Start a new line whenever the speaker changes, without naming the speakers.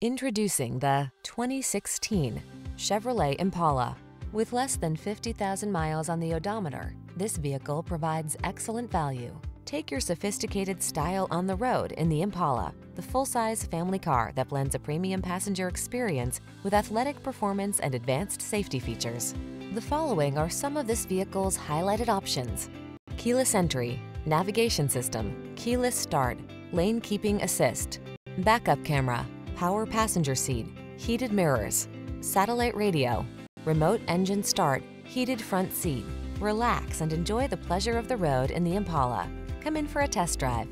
Introducing the 2016 Chevrolet Impala. With less than 50,000 miles on the odometer, this vehicle provides excellent value. Take your sophisticated style on the road in the Impala, the full-size family car that blends a premium passenger experience with athletic performance and advanced safety features. The following are some of this vehicle's highlighted options. Keyless entry, navigation system, keyless start, lane keeping assist, backup camera, power passenger seat, heated mirrors, satellite radio, remote engine start, heated front seat. Relax and enjoy the pleasure of the road in the Impala. Come in for a test drive.